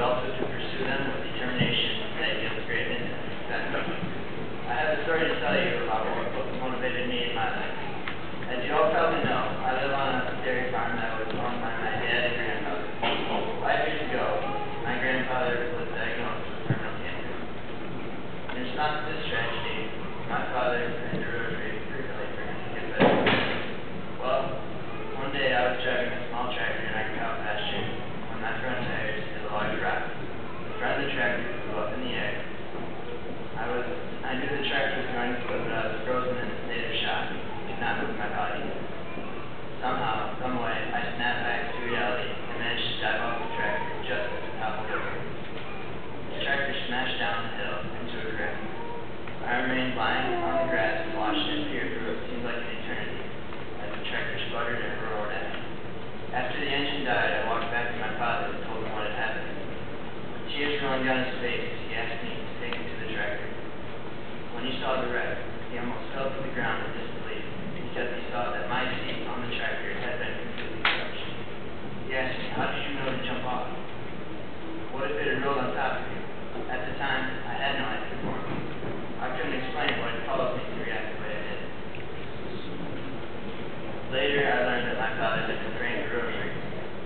also to pursue them with determination that greatness and success. I have a story to tell you about what motivated me in my life. As you all probably know, I live on a dairy farm that was owned by my dad and grandfather. Five years ago, my grandfather was diagnosed with terminal cancer. In response to this tragedy, my father and the rosary frequently for him to get better. Well, one day I was driving a small tractor in our cow pasture when my front tires hit a large rock. The front of the tractor flew up in the air. I was, I knew the tractor was going to flip, but I was frozen in a state of shock, could not move my body. Somehow, some way, I snapped back to reality and managed to dive off the tractor just at the top of the road. The tractor smashed down the hill into a creek. I remained lying on the grass and watched it peer through what seemed like an eternity as the tractor sputtered and roared at me. After the engine died, I walked back to my father and told him what had happened. With rolling down his face, he asked me to take him to the tractor. When he saw the wreck, he almost fell to the ground in disbelief because he saw that my seat on the tractor had been completely crushed. He asked me, how did you know to jump off? What if it had rolled on top of you? At the time, I had no answer for him. I couldn't explain what had caused me to react the way I did. Later, I learned that my father had been praying the rosary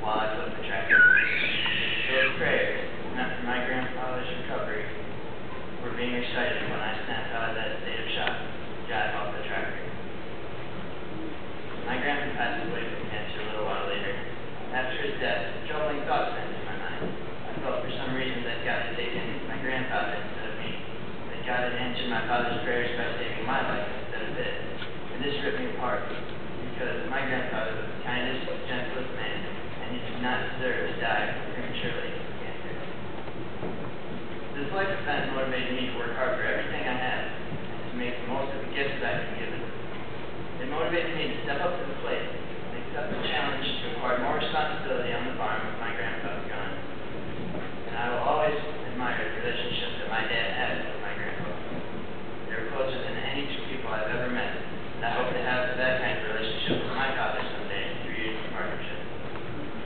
while I flipped the tractor. Those prayers, meant for my grandfather's recovery, were being recited when I snapped out of that state of shock, jive off the tractor. My grandpa passed away from cancer a little while later. After his death, troubling thoughts ran through my mind. I felt for some reason that God had taken my grandfather instead of me, that God had answered my father's prayers by saving my life instead of his. And this ripped me apart, because my grandfather was the kindest, gentlest man, and he did not deserve to die prematurely from cancer. This life event motivated me to work hard for everything I had and to make the most of the gifts that I've been given. It motivated me to step up to the plate and accept the challenge to acquire more responsibility on the farm with my grandfather gone. And I will always admire the relationship that my dad had with my grandfather. They were closer than any two people I've ever met, and I hope to have that kind of relationship with my father someday through of partnership.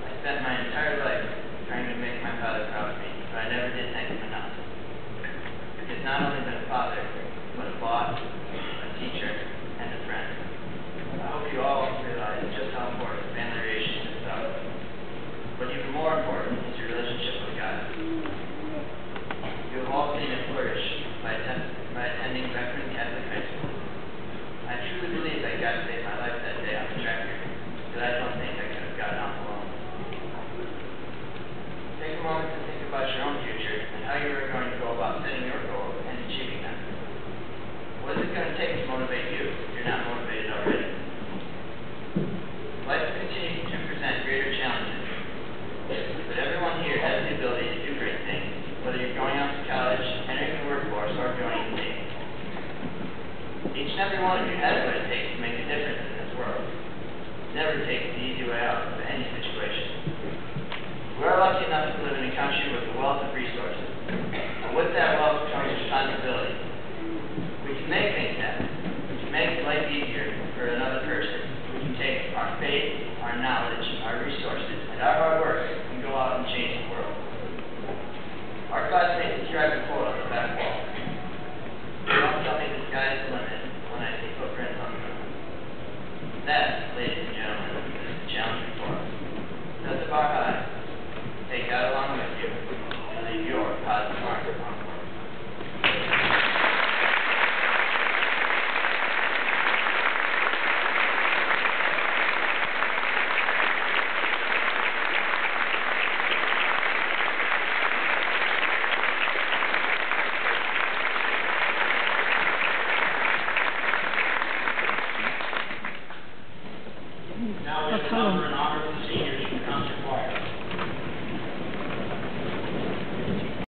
I spent my entire life trying to make my father proud of me, but I never did him enough. He has not only been a father, but a boss, a teacher, and a friend. I hope you all realize just how important family relationships are. But even more important is your relationship with God. You have all seen it flourish by, atten- by attending Beckman Catholic High School. I truly believe that God saved my life that day on the tractor, but I don't think I could have gotten off alone. Take a moment to think about your own future and how you are going to go about setting your goals and achieving them. What is it going to take to motivate you if you're not motivated already? Life continues to present greater challenges, but everyone here has the ability to do great things, whether you're going out to college, or joining the Each and every one of you has what it takes to make a difference in this world. Never take the easy way out of any situation. We are lucky enough to live in a country with a wealth of resources. But with that wealth comes responsibility. We can make things happen. Sky's the limit when I see footprints on the moon. That, ladies